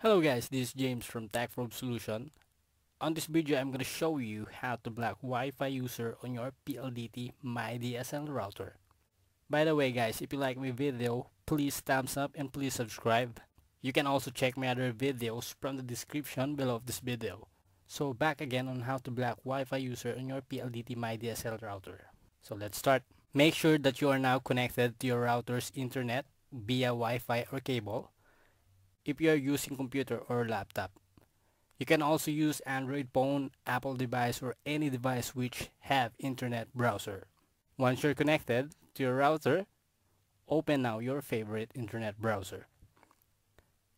Hello guys, this is James from TechProb Solution. On this video, I'm going to show you how to block Wi-Fi user on your PLDT MyDSL router. By the way guys, if you like my video, please thumbs up and please subscribe. You can also check my other videos from the description below this video. So back again on how to block Wi-Fi user on your PLDT MyDSL router. So let's start. Make sure that you are now connected to your router's internet via Wi-Fi or cable if you are using computer or laptop. You can also use Android phone, Apple device or any device which have internet browser. Once you're connected to your router, open now your favorite internet browser.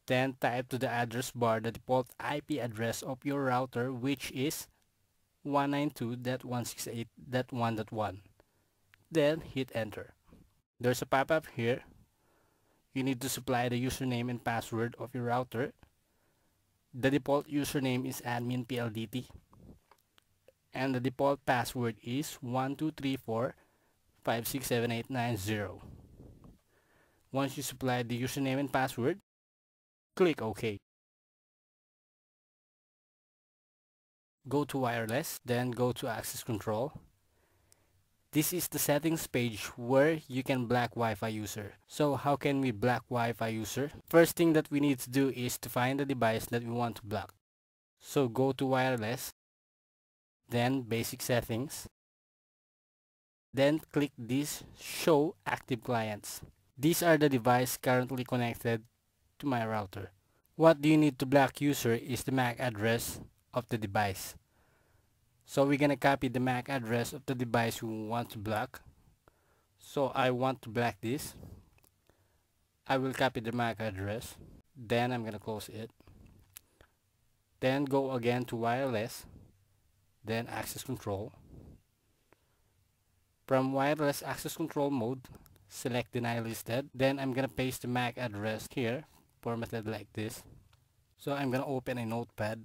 Then type to the address bar the default IP address of your router which is 192.168.1.1. Then hit enter. There's a pop-up here you need to supply the username and password of your router. The default username is admin PLDT and the default password is 1234567890. Once you supply the username and password, click OK. Go to wireless, then go to access control this is the settings page where you can block Wi-Fi user. So how can we block Wi-Fi user? First thing that we need to do is to find the device that we want to block. So go to wireless, then basic settings, then click this show active clients. These are the device currently connected to my router. What do you need to block user is the MAC address of the device. So we're gonna copy the MAC address of the device we want to block. So I want to block this. I will copy the MAC address. Then I'm gonna close it. Then go again to wireless. Then access control. From wireless access control mode, select deny listed. Then I'm gonna paste the MAC address here, formatted like this. So I'm gonna open a notepad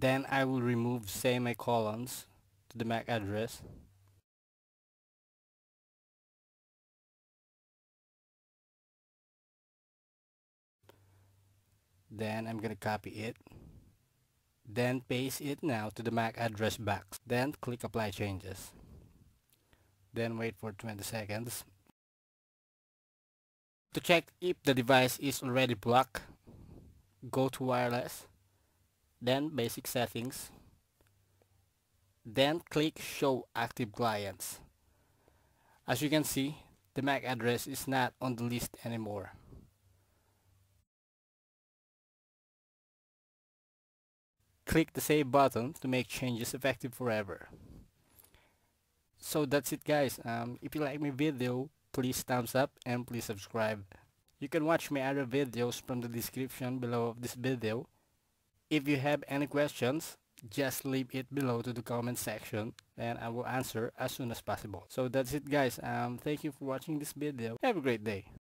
Then I will remove semicolons to the MAC address. Then I'm going to copy it. Then paste it now to the MAC address box. Then click apply changes. Then wait for 20 seconds. To check if the device is already blocked, go to wireless then basic settings then click show active clients. As you can see the MAC address is not on the list anymore. Click the save button to make changes effective forever. So that's it guys. Um, if you like my video please thumbs up and please subscribe. You can watch my other videos from the description below of this video if you have any questions, just leave it below to the comment section and I will answer as soon as possible. So that's it guys. Um, thank you for watching this video. Have a great day.